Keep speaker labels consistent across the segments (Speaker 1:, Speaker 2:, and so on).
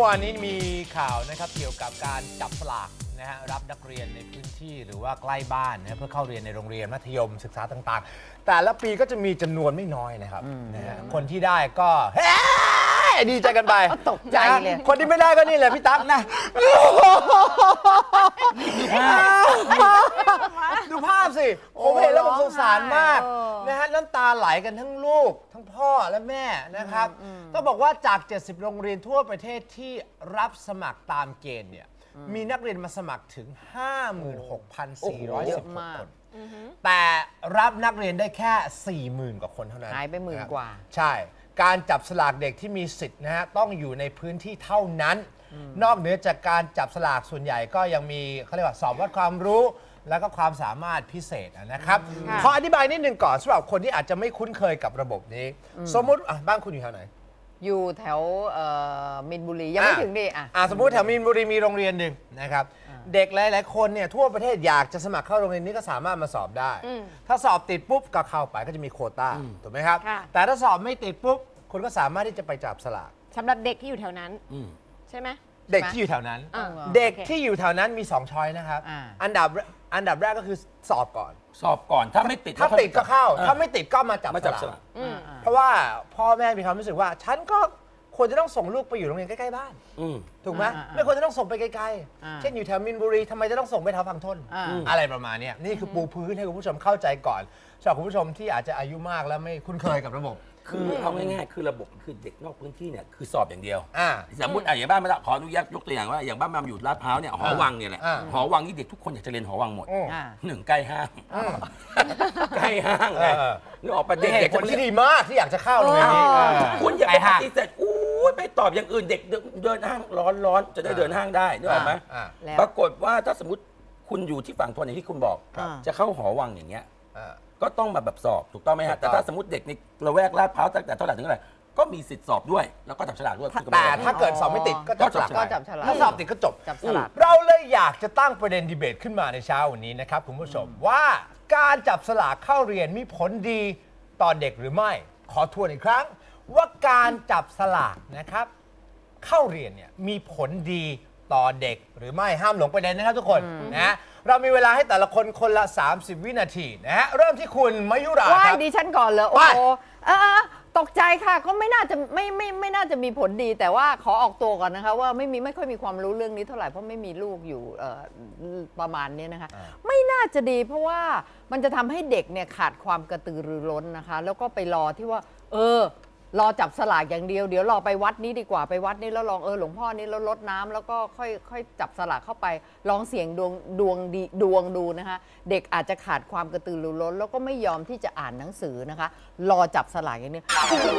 Speaker 1: มื่อวานนี้มีข่าวนะครับเกี่ยวกับการจับสลากนะฮะรับนักเรียนในพื้นที่หรือว่าใกล้บ้านนะเพื่อเข้าเรียนในโรงเรียนมัธยมศึกษาต่างๆ แต่ละปีก็จะมีจำนวนไม่น้อยนะครับนะฮะคนที่ได้ก็เฮ้ยดีใจกันไป
Speaker 2: ตกใจเลย
Speaker 1: นะคนที่ไม่ได้ก็นี่แหละพี่ตั๊กนะดู ภาพสิ ผมเห็นแล้วผมสงสารมาก
Speaker 2: เออ
Speaker 1: นะฮะน้ำตาไหลกันทั้งลูก ทั้งพ่อและแม่นะครับต้องบอกว่าจาก 70 โรงเรียนทั่วประเทศที่รับสมัครตามเกณฑ์เนี่ยมีนักเรียนมาสมัครถึง 56,416
Speaker 2: มาก
Speaker 1: คน แต่รับนักเรียนได้แค่ 40,000 กว่าคนเท่านั้น
Speaker 2: หายไปหมื่น
Speaker 1: นะครับ
Speaker 2: กว่า
Speaker 1: ใช่ การจับสลากเด็กที่มีสิทธิ์นะฮะต้องอยู่ในพื้นที่เท่านั้น นอกเหนือจากการจับสลากส่วนใหญ่ก็ยังมีเขาเรียกว่าสอบวัดความรู้ แล้วก็ความสามารถพิเศษนะครับ
Speaker 2: ค่ะ
Speaker 1: ขออธิบายนิดนึงก่อนสำหรับคนที่อาจจะไม่คุ้นเคยกับระบบนี้ สมมุติอะบ้านคุณอยู่แถวไหน
Speaker 2: อยู่แถวเอ่อมินบุรี ยังไม่ถึงดิอะ
Speaker 1: อะสมมุติแถวมีนบุรีมีโรงเรียนหนึ่งนะครับเด็กหลาย ๆ คนเนี่ยทั่วประเทศอยากจะสมัครเข้าโรงเรียนนี้ก็สามารถมาสอบได้ ถ้าสอบติดปุ๊บก็เข้าไปก็จะมีโควต้าถูกไหมครับ
Speaker 3: ค่ะ
Speaker 1: แต่ถ้าสอบไม่ติดปุ๊บคุณก็สามารถที่จะไปจับสลาก
Speaker 3: สำหรับเด็กที่อยู่แถวนั้นใช่ไหม
Speaker 1: เด็กที่อยู่แถวนั้น
Speaker 3: อ่า
Speaker 1: เด็ก
Speaker 3: โอเค
Speaker 1: ที่อยู่แถวนั้นมี 2 ช้อยนะครับ
Speaker 2: อ่า
Speaker 1: อันดับ อันดับแรกก็คือสอบก่อน
Speaker 4: สอบก่อนถ้าไม่ติด
Speaker 1: ถ้าติดก็เข้า ถ้าไม่ติดก็มาจับ
Speaker 4: มาจับ
Speaker 1: ส
Speaker 4: ส
Speaker 1: ลา
Speaker 4: ลากก
Speaker 3: อืม
Speaker 1: เพราะว่าพ่อแม่มีความรู้สึกว่า ฉันก็ควรจะต้องส่งลูกไปอยู่โรงเรียนใกล้ ๆ บ้าน
Speaker 4: อืม
Speaker 1: ถูกไหม
Speaker 2: อ่าอ่า
Speaker 1: ไม่ควรจะต้องส่งไปไกล
Speaker 2: อ่า
Speaker 1: ๆเช่นอยู่แถวมินบุรีทำไมจะต้องส่งไปแถวฝั่งทน
Speaker 2: อ่า
Speaker 1: อะไรประมาณเนี้ยนี่คือปูพื้นให้คุณผู้ชมเข้าใจก่อนสำหรับคุณผู้ชมที่อาจจะอายุมากแล้วไม่คุ้นเคยกับระบบ
Speaker 4: คือเอาง่ายๆคือระบบคือเด็กนอกพื้นที่เนี่ยคือสอบอย่างเดียว
Speaker 1: อ่า
Speaker 4: สมมติอะอย่างบ้านมาละขออนุญาตยกตัวอย่างว่าอย่างบ้านมามอยู่ลาดพร้าวเนี่ยหอวังเนี่ยแหละ
Speaker 1: อ่า
Speaker 4: หอวังนี่เด็กทุกคนอยากจะเรียนหอวังหมด
Speaker 1: อืม
Speaker 2: อ่า
Speaker 4: หนึ่งใกล้ห้างใกล้ห้างไง
Speaker 1: เออ
Speaker 4: นึกออกปะ
Speaker 1: เป็
Speaker 4: เด็
Speaker 1: น
Speaker 4: ก
Speaker 1: เห
Speaker 4: เด็ก
Speaker 1: ตุผ
Speaker 4: ค
Speaker 1: ล
Speaker 4: น
Speaker 1: ที่
Speaker 4: ที่
Speaker 1: ดีมากที่อยากจะเข้าโรงเรียนนี้
Speaker 2: เออ
Speaker 1: เออ
Speaker 4: คุณอย่า
Speaker 1: ไป
Speaker 4: ไปป
Speaker 1: ห้าง
Speaker 4: ฏิเสธอู้ยไปตอบอย่างอื่นเด็กเดินห้างร้อนร้อนๆจะได้เดินห้างได้นึกออกไหม
Speaker 1: อ่า
Speaker 2: แล้ว
Speaker 4: ปรากฏว่าถ้าสมมติคุณอยู่ที่ฝั่งทนอย่างที่คุณบอก
Speaker 2: ครับ
Speaker 4: จะเข้าหอวังอย่างเงี้ย
Speaker 1: อ่า
Speaker 4: ก็ต้องมาแบบสอบถูกต้องไหม
Speaker 1: ถู
Speaker 4: ฮะ
Speaker 1: กต้อง
Speaker 4: แต่ถ้าสมมติเด็กในละแวกลาดพร้าวตั้งแต่เท่าไหร่ถึงเท่าไหร่ก็มีสิทธิ์สอบด้วย แล้วก็จับฉลากด้วยคุณก็
Speaker 1: แต่
Speaker 4: ไม่ได้
Speaker 1: ถ้าเกิดสอบไม่ติดก็จับสลาก
Speaker 2: ก็จับฉลาก
Speaker 1: ถ้าสอบติดก็จบ
Speaker 2: จับสลาก
Speaker 1: เราเลยอยากจะตั้งประเด็นดีเบตขึ้นมาในเช้าวันนี้นะครับคุณผู้ชมว่าการจับสลากเข้าเรียนมีผลดีต่อเด็กหรือไม่ ขอทวนอีกครั้ง ว่าการจับสลากนะครับ เข้าเรียนเนี่ยมีผลดี ต่อเด็ก หรือไม่ห้ามหลงประเด็นนะครับทุกคนนะเรามีเวลาให้แต่ละคนคนละ 30 วินาทีนะฮะเริ่มที่คุณมายุรา
Speaker 2: ว่า
Speaker 1: ค
Speaker 2: ย
Speaker 1: รับ
Speaker 2: ดิฉันก่อนเลยโอ้
Speaker 1: ว่า
Speaker 2: โหเออเออตกใจค่ะก็ไม่น่าจะไม่ไม่ไม่น่าจะมีผลดี แต่ว่าขอออกตัวก่อนนะคะ ว่าไม่มีไม่ค่อยมีความรู้เรื่องนี้เท่าไหร่เพราะไม่มีลูกอยู่เอ่อประมาณนี้นะคะ ไม่น่าจะดีเพราะว่ามันจะทำให้เด็กเนี่ยขาดความกระตือรือร้นนะคะ แล้วก็ไปรอที่ว่า เออ รอจับสลากอย่างเดียวเดี๋ยวรอไปวัดนี้ดีกว่าไปวัดนี้แล้วลองเออหลวงพ่อนี้แล้วลดน้ำแล้วก็ค่อยค่อยจับสลากเข้าไป ลองเสี่ยงดวงดวงดีดวงดูนะคะ เด็กอาจจะขาดความกระตือรือร้น แล้วก็ไม่ยอมที่จะอ่านหนังสือนะคะ รอจับสลากอย่างเนี้ย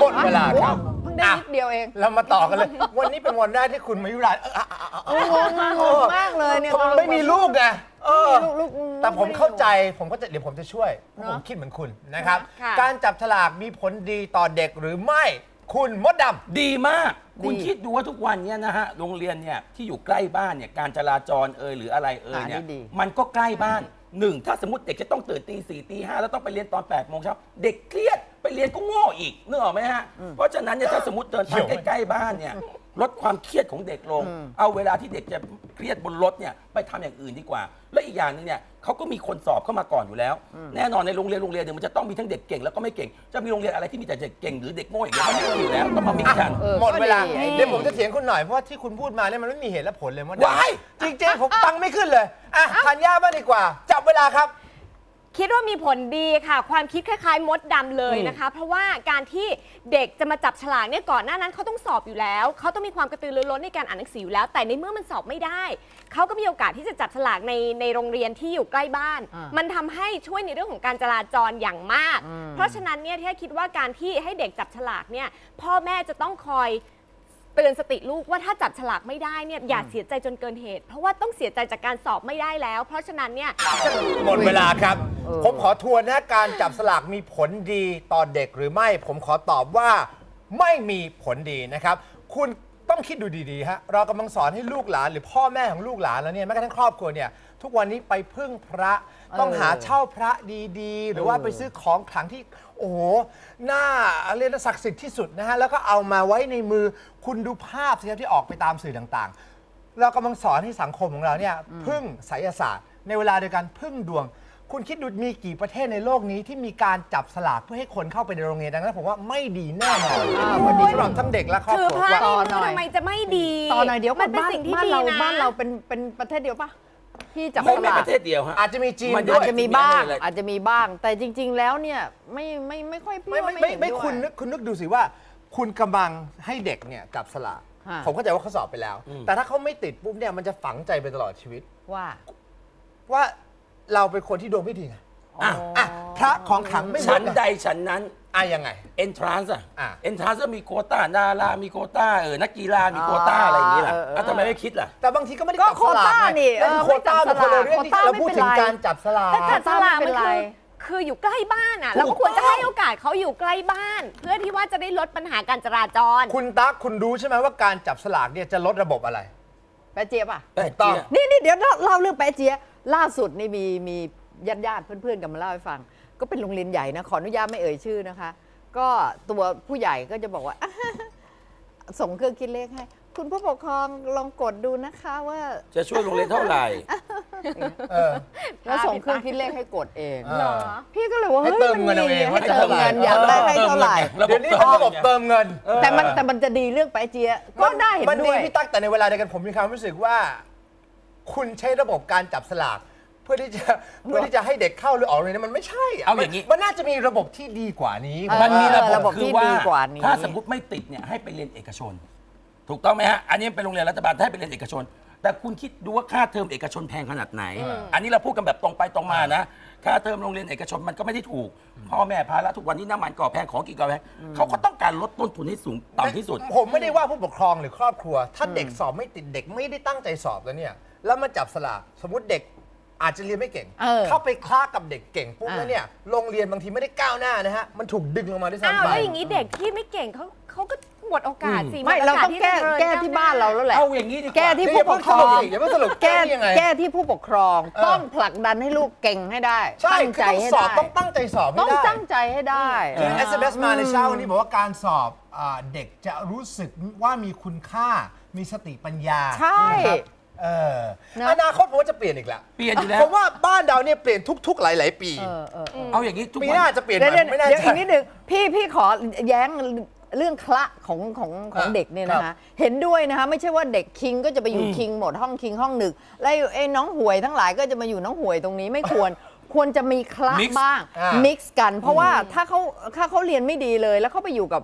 Speaker 1: หมดเวลาครับ
Speaker 2: โอ้เพิ่งได้นิดเดียวเอง
Speaker 1: เรามาต่อกันเลย วันนี้เป็นวันแรกที่คุณมายุราเอออะอะอะอะ
Speaker 2: งงมากงงมากเลยเนี่ย
Speaker 1: ไม่มีลูกไง เออ
Speaker 2: ลูกลูก
Speaker 1: แต่ผมเข้าใจผมก็จะเดี๋ยวผมจะช่วยเพราะผมคิดเหมือนคุณนะครับ
Speaker 3: ค่ะ
Speaker 1: การจับฉลากมีผลดีต่อเด็กหรือไม่คุณมดดำ
Speaker 4: ดีมาก คุณ
Speaker 2: ดี
Speaker 4: คิดดูว่าทุกวันเนี้ยนะฮะโรงเรียนเนี่ยที่อยู่ใกล้บ้านเนี่ยการจราจรเอยหรืออะไรเอยเนี่ย
Speaker 2: อ่าดี
Speaker 4: มันก็ใกล้บ้านหนึ่งถ้าสมมติเด็กจะต้องตื่นตีสี่ตีห้าแล้วต้องไปเรียนตอน8ปดโมงเช้าเด็กเครียดไปเรียนก็โง่อีกนึกออกไหมฮะ เพราะฉะนั้นเนี่ยถ้าสมมติเดินทางใกล้ๆบ้านเนี่ย ลดความเครียดของเด็กลง เอาเวลาที่เด็กจะเครียดบนรถเนี่ยไปทำอย่างอื่นดีกว่า และอีกอย่างหนึงเนี่ยเขาก็มีคนสอบเข้ามาก่อนอยู่แล้ว แน่นอนในโรงเรียนโรงเรียนเนี่ยมันจะต้องมีทั้งเด็กเก่งแล้วก็ไม่เก่ง จะมีโรงเรียนอะไรที่มีแต่เด็กเก่งหรือเด็กโง่อย่างเดียวมันไม่มีอยู่แล้วต้องมามิกซ์กัน
Speaker 2: เออ
Speaker 1: หมดเวลา
Speaker 2: ก็ดีไอ้นี่
Speaker 1: เดี๋ยวผมจะเถียงคุณหน่อยเพราะว่าที่คุณพูดมาเนี่ยมันไม่มีเหตุและผลเลยมดด
Speaker 4: ว้ายำ
Speaker 1: จริงๆผมฟังไม่ขึ้นเลยอะธัญญาบ้างดีกว่า จับเวลาครับ
Speaker 3: คิดว่ามีผลดีค่ะ ความคิดคล้ายๆ มดดำเลยนะคะ เพราะว่าการที่เด็กจะมาจับฉลากเนี่ยก่อนหน้านั้นเขาต้องสอบอยู่แล้ว เขาต้องมีความกระตือรือร้นในการอ่านหนังสืออยู่แล้ว แต่ในเมื่อมันสอบไม่ได้ เขาก็มีโอกาสที่จะจับฉลากในในโรงเรียนที่อยู่ใกล้บ้าน
Speaker 2: อ่ามั
Speaker 3: มันทำให้ช่วยในเรื่องของการจราจรอย่างมาก
Speaker 2: อืม
Speaker 3: เพราะฉะนั้นเนี่ยที่คิดว่าการที่ให้เด็กจับฉลากเนี่ยพ่อแม่จะต้องคอย เตือนสติลูกว่าถ้าจับฉลากไม่ได้เนี่ยอย่าเสียใจจนเกินเหตุ เพราะว่าต้องเสียใจจากการสอบไม่ได้แล้ว เพราะฉะนั้นเนี่ยจะ
Speaker 1: หมดเวลาครับ
Speaker 2: เออ
Speaker 1: ผมขอทวนนะการจับสลากมีผลดีต่อเด็กหรือไม่ ผมขอตอบว่าไม่มีผลดีนะครับ คุณต้องคิดดูดีๆฮะเรากำลังสอนให้ลูกหลานหรือพ่อแม่ของลูกหลานแล้วเนี่ยแม้กระทั่งครอบครัวเนี่ยทุกวันนี้ไปพึ่งพระต้องหาเช่าพระดีๆ หรือว่าไปซื้อของขลังที่ โอ้โหน่าเรียกว่าศักดิ์สิทธิ์ที่สุดนะฮะแล้วก็เอามาไว้ในมือคุณดูภาพสิครับที่ออกไปตามสื่อต่างๆ เรากำลังสอนให้สังคมของเราเนี่ยพึ่งไสยศาสตร์ ในเวลาเดียวกันพึ่งดวง คุณคิดดูมีกี่ประเทศในโลกนี้ที่มีการจับสลากเพื่อให้คนเข้าไปในโรงเรียนดังนั้นผมว่าไม่ดีแน่นอน
Speaker 2: อ่า
Speaker 1: วันนี้สำหรับทั้งเด็กและครอบ
Speaker 3: ถือ
Speaker 1: ครัว
Speaker 3: พระ
Speaker 2: ต่
Speaker 3: ใน
Speaker 2: อหน่
Speaker 3: มือ
Speaker 2: อย
Speaker 3: ทำไมจะไม่ดี
Speaker 2: ต่อหน่อยเดี๋ยว
Speaker 3: มันเป็น
Speaker 2: บ้าน
Speaker 3: สิ่งที่
Speaker 2: บ้าน
Speaker 3: ดี
Speaker 2: เรา
Speaker 3: นะ
Speaker 2: บ้านเราเป็นเป็นประเทศเดียวปะ ที่จับ
Speaker 4: ไม่
Speaker 2: ส
Speaker 4: ไม่
Speaker 2: ลาก
Speaker 4: ประเทศเดียวฮะ
Speaker 1: อาจจะมีจีน
Speaker 4: มัน
Speaker 1: ด้
Speaker 2: อา
Speaker 1: วย
Speaker 2: จจะมีบ้าง
Speaker 4: ไม่ได้
Speaker 2: อาจจะมีบ้าง แต่จริง ๆ แล้วเนี่ยไม่ไม่ไม่ค่อยพี่
Speaker 1: ไม่
Speaker 2: ว่า
Speaker 1: ไม่ไม่
Speaker 2: เห็น
Speaker 1: ไม่
Speaker 2: ด้วย
Speaker 1: คุณนึกคุณนึกดูสิว่า คุณกำลังให้เด็กเนี่ยจับสลาก
Speaker 2: ฮะ
Speaker 1: ผมเข้าใจว่าเขาสอบไปแล้วแต่ถ้าเขาไม่ติดปุ๊บเนี่ยมันจะฝังใจไปตลอดชีวิต
Speaker 2: ว่า
Speaker 1: ว่าเราเป็นคนที่ดวงไม่ดีไง
Speaker 4: อะ
Speaker 1: อะพระของขลังไม่เหมื
Speaker 4: ชั้
Speaker 1: อนนกัน
Speaker 4: ใดชั้นนั้น
Speaker 1: อะยังไง
Speaker 4: entrance อะ
Speaker 1: อะ
Speaker 4: entrance ก็มีโควต้าดารามีโควต้าเออนักกีฬามีโควต้าอะไรอย่างนี้ล่ะ
Speaker 2: เออเออ
Speaker 4: อะทำไมไม่คิดล่ะ
Speaker 1: แต่บางทีก็ไม่ได้
Speaker 2: ก็
Speaker 1: จับสลาก
Speaker 2: โควต้า
Speaker 1: ไง
Speaker 2: นี่
Speaker 1: นั่น
Speaker 2: เออ
Speaker 1: โควต้า
Speaker 2: ไม่
Speaker 1: เป็น
Speaker 2: จับ
Speaker 1: คนละเรื่องที่
Speaker 2: โควต้า
Speaker 1: เราพูดถึง
Speaker 2: ไม่เป็นไร
Speaker 1: การจับสลาก
Speaker 3: แต่จับสลาก
Speaker 2: ไม่
Speaker 3: มัน
Speaker 2: เป็นไร
Speaker 3: คือคืออยู่ใกล้บ้านอะ
Speaker 1: ถูก
Speaker 3: เราก็ควรจะ
Speaker 1: ต้อง
Speaker 3: ให้โอกาสเขาอยู่ใกล้บ้าน เพื่อที่ว่าจะได้ลดปัญหาการจราจร
Speaker 1: คุณตั๊กคุณรู้ใช่ไหมว่าการจับสลากเนี่ยจะลดระบบอะไร
Speaker 2: แปะเจี๊ยบอะ
Speaker 4: แต่
Speaker 1: ถูกต้อง
Speaker 4: เจี๊ยบ
Speaker 2: นี่นี่เดี๋ยวเล่าเล่าเรื่องแปะเจี๊ยบล่าสุดนี่มีมีญาติญาติๆเพื่อนๆกันมาเล่าให้ฟัง ก็เป็นโรงเรียนใหญ่นะขออนุญาตไม่เอ่ยชื่อนะคะ ก็ตัวผู้ใหญ่ก็จะบอกว่า ส่งเครื่องคิดเลขให้ คุณผู้ปกครองลองกดดูนะคะว่า
Speaker 4: จะช่วยโรงเรียนเท่าไหร่
Speaker 1: เออ
Speaker 2: แล้วส่งเครื่องคิดเลขให้กดเอง
Speaker 1: เออ
Speaker 3: เหรอ
Speaker 2: พี่ก็เลยว่า
Speaker 1: ให้
Speaker 2: เฮ้ย
Speaker 1: เติมเงินเอาเอง
Speaker 2: ให้
Speaker 1: ว่าจะ
Speaker 2: เติม
Speaker 1: เท่าไหร่
Speaker 2: เงินอยากได้ให้เท่าไหร่
Speaker 4: ระบบ
Speaker 1: เดี๋ยวนี้เป็นระบบเติมเงิน
Speaker 2: แต่มันแต่มันจะดีเรื่องแปะเจี๊ยบก็ได้เห็น
Speaker 1: มัน
Speaker 2: ด้
Speaker 1: ดี
Speaker 2: วย
Speaker 1: พี่ตั๊กแต่ในเวลาเดียวกันผมมีความรู้สึกว่า คุณใช้ระบบการจับสลาก เพื่อที่จะเพื่อที่จะให้เด็กเข้าหรือออกเลยนะมันไม่ใช่ะ
Speaker 4: เอาอย่างนี้
Speaker 1: นี้มันน่าจะมีระบบที่ดีกว่านี้
Speaker 2: เออ
Speaker 4: มันมีระ
Speaker 2: ระ
Speaker 4: บบ
Speaker 2: บบ
Speaker 4: คื
Speaker 2: ที่
Speaker 4: อว่า
Speaker 2: ดีกว่านี้
Speaker 4: ถ้าสมมติไม่ติดเนี่ยให้ไปเรียนเอกชน ถูกต้องไหมฮะอันนี้เป็นโรงเรียนรัฐบาลถ้าให้ไปเรียนเอกชน แต่คุณคิดดูว่าค่าเทอมเอกชนแพงขนาดไหน อันนี้เราพูดกันแบบตรงไปตรงมานะค่าเทอมโรงเรียนเอกชนมันก็ไม่ได้ถูกพ่อแม่ภาระทุกวันนี้น้ำมันก็แพงของกินก็แพงเขาก็ต้องการลดต้นทุนให้สูงต่ำที่สุด
Speaker 1: ผมไม่ได้ว่าผู้ปกครองหรือครอบครัว ถ้าเด็กสอบไม่ติดเด็กไม่ได้ตั้งใจสอบแล้วเนี่ยแล้วมาจับสลากสมมติเด็ก อาจจะเรียนไม่เก่ง
Speaker 2: เออ
Speaker 1: เข้าไปคล้ากับเด็กเก่งปุ๊บ
Speaker 2: อ่า
Speaker 1: แล้วเนี่ยโรงเรียนบางทีไม่ได้ก้าวหน้านะฮะ มันถูกดึงลงมาด้วย
Speaker 3: อ้าว
Speaker 1: ซ้ำไป
Speaker 3: แล้วอย่างนี้เด็กที่ไม่เก่งเขาเขาก็หมดโอกาสสิ
Speaker 2: ไม่
Speaker 3: หดโเรา
Speaker 2: ต้องแก้
Speaker 3: ที่จะ
Speaker 2: แก้ที่บ้านเราแล้วแหละ
Speaker 4: เอาอย่างนี้ดีกว่า
Speaker 2: แก้ที่
Speaker 1: นี่
Speaker 2: ผู้ปกครอง
Speaker 1: อย่าเพิ่งสรุปอย่าเพิ่งสรุป
Speaker 2: แก้
Speaker 1: แก้ยังไง
Speaker 2: แก้ที่ผู้ปกครอง
Speaker 1: เออ
Speaker 2: ต้องผลักดันให้ลูกเก่งให้ได้
Speaker 1: ใช่
Speaker 2: ตั้ง
Speaker 1: คือ
Speaker 2: ใจ
Speaker 1: ต้อง
Speaker 2: ให้
Speaker 1: สอบ
Speaker 2: ได้
Speaker 1: ต้องตั้งใจสอบให้
Speaker 2: ต้อง
Speaker 1: ได้
Speaker 2: ตั้งใจให้ได้
Speaker 1: คือ SMS มาในเช้าวันนี้บอกว่าการสอบอาเด็กจะรู้สึกว่ามีคุณค่ามีสติปัญญา
Speaker 2: ใช่
Speaker 1: นะครับ เออ
Speaker 2: นะ
Speaker 1: อนาคตผมว่าจะเปลี่ยนอีกแล้ว
Speaker 4: เปลี่ยนอยู่แล้ว
Speaker 1: ผมว่าบ้านเราเนี่ยเปลี่ยนทุก ๆ หลาย ๆ ปี
Speaker 2: เออเออเออ
Speaker 4: เอาอย่างนี้ทุก
Speaker 1: ปี
Speaker 4: วั
Speaker 1: หน้านจะเปลี่ยนไห
Speaker 2: เดี๋ยว
Speaker 1: ม
Speaker 2: เดี๋ยว
Speaker 1: ไม่แน่
Speaker 2: เดี๋ยว
Speaker 1: ใจ
Speaker 2: อีกนิดหนึ่งพี่พี่ขอแย้งเรื่องคละของของของ
Speaker 1: อะ
Speaker 2: เด็กเนี่ยนะ
Speaker 1: ครั
Speaker 2: คะ
Speaker 1: บ
Speaker 2: เห็นด้วยนะคะไม่ใช่ว่าเด็ก king ก็จะไปอยู่ king หมดห้อง king ห้องหนึ่งแล้วไอ้ห้องห่วยทั้งหลายก็จะมาอยู่ห้องห่วยตรงนี้ไม่ควร ควรจะมีคละ
Speaker 4: Mix
Speaker 2: บ้าง
Speaker 1: อ่า
Speaker 2: mix กัน เพราะว่าถ้าเขาถ้าเขาเรียนไม่ดีเลย แล้วเขาไปอยู่กับ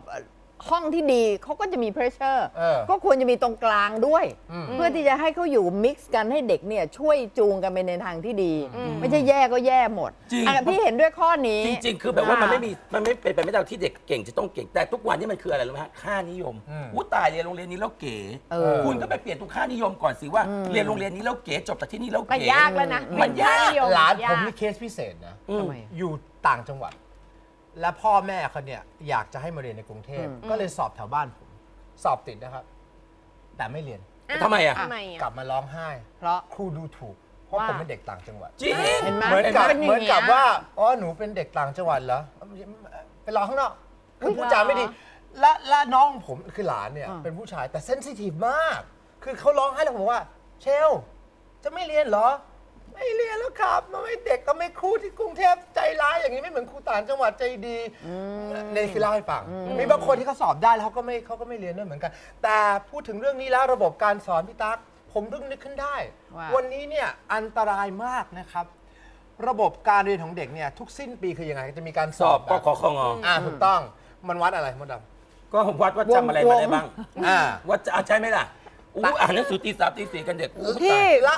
Speaker 2: ห้องที่ดีเขาก็จะมี pressure เอ
Speaker 1: อ
Speaker 2: ก็ควรจะมีตรงกลางด้วย เพื่อที่จะให้เขาอยู่ mix กันให้เด็กเนี่ยช่วยจูงกันไปในทางที่ดี ไม่ใช่แย่ก็แย่หมด
Speaker 4: จริง
Speaker 2: อะพี่เห็นด้วยข้อนี้
Speaker 4: จริง ๆ คือแบบว่ามันไม่มีมันไม่เป็นไปไม่ได้ที่เด็กเก่งจะต้องเก่งแต่ทุกวันนี้มันคืออะไรรู้ไหมฮะค่านิยม
Speaker 1: อืม
Speaker 4: อู้ตายเรียนโรงเรียนนี้แล้วเก๋
Speaker 2: เออ
Speaker 4: คุณก็ไปเปลี่ยนทุกค่านิยมก่อนสิว่าเรียนโรงเรียนนี้แล้วเก๋จบจากที่นี่แล้ว
Speaker 3: มัน
Speaker 4: เก๋
Speaker 3: ยากแล้วนะ
Speaker 4: มันยาก
Speaker 3: นิม
Speaker 1: หลาน
Speaker 3: ย
Speaker 1: ผม
Speaker 3: ก
Speaker 1: มีเคสพิเศษนะ
Speaker 4: อืม
Speaker 2: ทำไม
Speaker 1: อยู่ต่างจังหวัด และพ่อแม่เขาเนี่ยอยากจะให้มาเรียนในกรุงเทพ ก็เลยสอบแถวบ้านผม สอบติดนะครับ แต่ไม่เรียน
Speaker 3: อ้าว
Speaker 4: ทำไมอะ
Speaker 3: ทำไม
Speaker 1: กลั
Speaker 3: อะ
Speaker 1: บมาร้องไห้
Speaker 2: เพราะ
Speaker 1: ครูดูถูก เพราะ
Speaker 2: ว่า
Speaker 1: ผมเป็นเด็กต่างจังหวัด
Speaker 4: จริง
Speaker 2: เห็นไหม
Speaker 1: เหมือนกับ
Speaker 2: เป็นอย่างเงี้ย
Speaker 1: เหมือนกับว่า อ๋อ หนูเป็นเด็กต่างจังหวัดเหรอ ไปรอข้างนอกคือพูดจาไม่ดี และและน้องผมคือหลานเนี่ย
Speaker 2: อ่า
Speaker 1: เป็นผู้ชายแต่เซนซิทีฟมาก คือเขาร้องไห้แล้วผมบอกว่า เชล จะไม่เรียนเหรอ ไม่เรียนแล้วครับมันไม่เด็กก็ไม่ครูที่กรุงเทพใจร้ายอย่างนี้ไม่เหมือนครูต่างจังหวัดใจดีนี่คือเล่าให้ฟังมีบางคนที่เขาสอบได้แล้วเขาก็ไม่เขาก็ไม่เรียนด้วยเหมือนกัน แต่พูดถึงเรื่องนี้แล้วระบบการสอนพี่ตั๊กผมเพิ่งนึกขึ้นได้
Speaker 2: ว่า
Speaker 1: วันนี้เนี่ยอันตรายมากนะครับ ระบบการเรียนของเด็กเนี่ยทุกสิ้นปีคือยังไงจะมีการ
Speaker 4: ส
Speaker 1: ส
Speaker 4: อ
Speaker 1: อ
Speaker 4: บบก็
Speaker 1: แบบ
Speaker 4: ขอคองอ
Speaker 1: อ่าถูกต้องมันวัดอะไรมดดำ
Speaker 4: ก็วัดว่าจำอะไรมาได้บ้าง
Speaker 1: อ่า
Speaker 4: ว่าจะอะใช่ไหมล่ะอู้อ่านหนังสือตีสามตีสี่กันเด็กอู้
Speaker 2: พี่
Speaker 4: ตาย
Speaker 1: ละ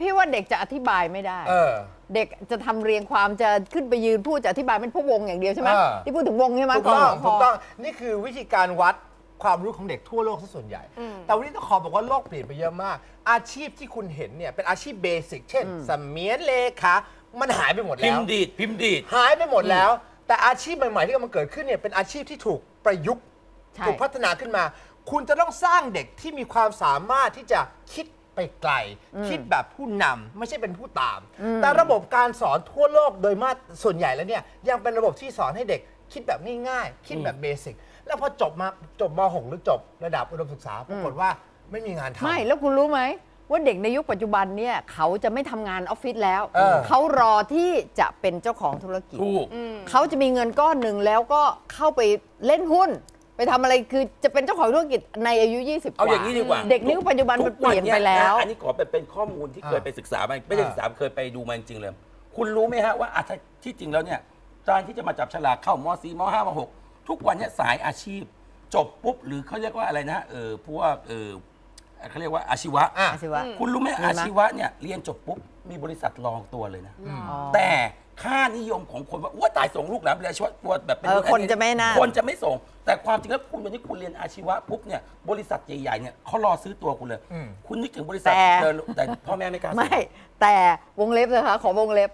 Speaker 2: พี่ว่าเด็กจะอธิบายไม่ได้
Speaker 1: เออ
Speaker 2: เด็กจะทำเรียงความจะขึ้นไปยืนพูดจะอธิบายเป็นพวกวงอย่างเดียวใช่ไหม
Speaker 1: อ่า
Speaker 2: ที่พูดถึงวงใช่ไหม
Speaker 1: ถูกต้อง
Speaker 2: พ
Speaker 1: ถูกต้องนี่คือวิธีการวัดความรู้ของเด็กทั่วโลกซะส่วนใหญ่ แต่วันนี้ต้องขอบอกว่าโลกเปลี่ยนไปเยอะมาก อาชีพที่คุณเห็นเนี่ยเป็นอาชีพเบสิกเช่นเสมียนเลขามันหายไปหมด
Speaker 4: พิ
Speaker 1: แล้
Speaker 4: ม
Speaker 1: ว
Speaker 4: พ์ดีดพิมพ์ดีด
Speaker 1: หายไปหมดแล้ว แต่อาชีพใหม่ๆที่กำลังเกิดขึ้นเนี่ยเป็นอาชีพที่ถูกประยุกต์
Speaker 2: ใช่
Speaker 1: ถูกพัฒนาขึ้นมา คุณจะต้องสร้างเด็กที่มีความสามารถที่จะคิด ไปไกล คิดแบบผู้นำไม่ใช่เป็นผู้ตาม แต่ระบบการสอนทั่วโลกโดยมากส่วนใหญ่แล้วเนี่ยยังเป็นระบบที่สอนให้เด็กคิดแบบง่ายๆ คิดแบบเบสิกแล้วพอจบมาจบม .6 หรือจบระดับอุดมศึกษาปรากฏว่าไม่มีงานทำ
Speaker 2: ไม่ แล้วคุณรู้ไหมว่าเด็กในยุคปัจจุบันเนี่ยเขาจะไม่ทำงานออฟฟิศแล้ว
Speaker 1: เออ
Speaker 2: เขารอที่จะเป็นเจ้าของธุรกิจ
Speaker 4: ถูก
Speaker 2: เขาจะมีเงินก้อนหนึ่งแล้วก็เข้าไปเล่นหุ้นไป ทำอะไรคือจะเป็นเจ้าของธุรกิจในอายุ 20กว่า
Speaker 4: เอาอย่างนี้ดีกว่า
Speaker 2: เด็กในยุคปัจจุบันมันเปลี่ยนไปแล้ว
Speaker 4: ทุกนเยนะอันนี้ขอเป็นเป็นข้อมูลที่เคย
Speaker 1: อ่า
Speaker 4: ไปศึกษามาไม่ได้ศึกษาเคยไปดูมาจริงๆเลย คุณรู้ไหมฮะว่าอะถ้าที่จริงแล้วเนี่ยการที่จะมาจับฉลากเข้าม4ม5ม6ทุกวันเนี่ยสายอาชีพ จบปุ๊บหรือเขาเรียกว่าอะไรนะเออพวกเออเขาเรียกว่าอาชีวะ
Speaker 1: อะ
Speaker 2: อาชีวะ
Speaker 4: คุณรู้ไหม
Speaker 2: มีไหม
Speaker 4: อาชีวะเนี่ยเรียนจบปุ๊บ มีบริษัทรองตัวเลยนะ
Speaker 2: อ๋อ
Speaker 4: แต่ค่านิยมของคนว่าอ้วตายส่งลูกหลานไปเรียนอาชีวะตัวแบบเป็น
Speaker 2: เออ
Speaker 4: รุ่
Speaker 2: คนจะไม่น่า
Speaker 4: คนจะไม่ส่ง แต่ความจริงแล้วคุณวันนี้คุณเรียนอาชีวะปุ๊บเนี่ยบริษัทใหญ่ๆเนี่ยเขารอซื้อตัวคุณเลย
Speaker 1: อืม
Speaker 4: คุณนึกถึงบริษัท
Speaker 2: แต่
Speaker 4: เดินแต่พ่อแม่ไม่กล้าส่ง
Speaker 2: ไม่แต่วงเล็บนะคะขอวงเล็บ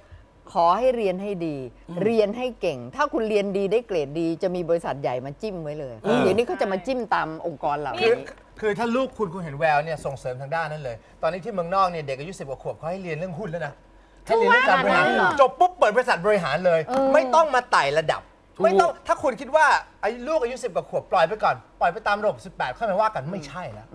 Speaker 2: ขอให้เรียนให้ดีเรียนให้เก่ง ถ้าคุณเรียนดีได้เกรดดี จะมีบริษัทใหญ่มาจิ้มไว้เลย
Speaker 4: อืม
Speaker 2: เดี๋ยวนี้เขาจะมาจิ้มตามองค์กรเหล่า
Speaker 1: คือ
Speaker 2: นี้
Speaker 1: คือถ้าลูกคุณคุณเห็นแววเนี่ยส่งเสริมทางด้านนั้นเลย ตอนนี้ที่เมืองนอกเนี่ยเด็กอายุสิบกว่าขวบเขาให้เรียนเรื่องหุ้นแล้วนะให้เรียนเรื่องการบริหาร
Speaker 2: ถูกว่า
Speaker 1: จบปุ๊บเปิดบริษัทบริหารเลย
Speaker 2: เออ
Speaker 1: ไม่ต้องมาไต่ระดับ
Speaker 4: ถูก
Speaker 1: ไม่ต้องถ้าคุณคิดว่าไอ้ลูกอายุสิบกว่าขวบปล่อยไปก่อน ปล่อยไปตามระบบ 18 ค่อยมาว่ากันไม่ใช่แล้ว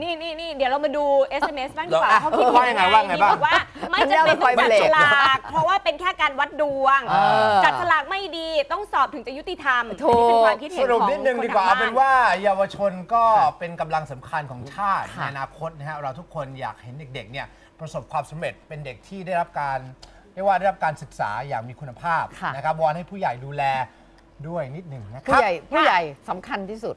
Speaker 3: นี่นี่นี่เดี๋ยวเรามาดู SMS บ้างดีกว่า
Speaker 1: อะ
Speaker 3: เขาคิด
Speaker 1: ว่ายังไงว่าไงบ้าง
Speaker 3: บอกว่าไม่จำเป็นต้องจับฉลาก เพราะว่าเป็นแค่การวัดดวง
Speaker 2: เออ
Speaker 3: จับฉลากไม่ดีต้องสอบถึงจะยุติธรรม
Speaker 2: ถูก
Speaker 3: อันนี้เป็นความคิดเห็
Speaker 1: ส
Speaker 3: น
Speaker 1: รุป
Speaker 3: ของ
Speaker 1: นิดนึง
Speaker 3: คน
Speaker 1: ดีกว่า
Speaker 3: ท
Speaker 1: เอา
Speaker 3: ง
Speaker 1: เป็น
Speaker 3: บ้
Speaker 1: ว่าเยาวชนก็เป็นกำลังสำคัญของชาติใน
Speaker 2: ค่ะ
Speaker 1: อนาคตนะฮะเราทุกคนอยากเห็นเด็กๆเนี่ยประสบความสำเร็จเป็นเด็กที่ได้รับการเรียกว่าได้รับการศึกษาอย่างมีคุณภาพ
Speaker 2: ค่ะ
Speaker 1: นะครับวอนให้ผู้ใหญ่ดูแล ด้วยนิดหนึ่งนะค
Speaker 2: ผู้
Speaker 1: รับ
Speaker 2: ใหญ่ผู้ใหญ่สำคัญที่สุด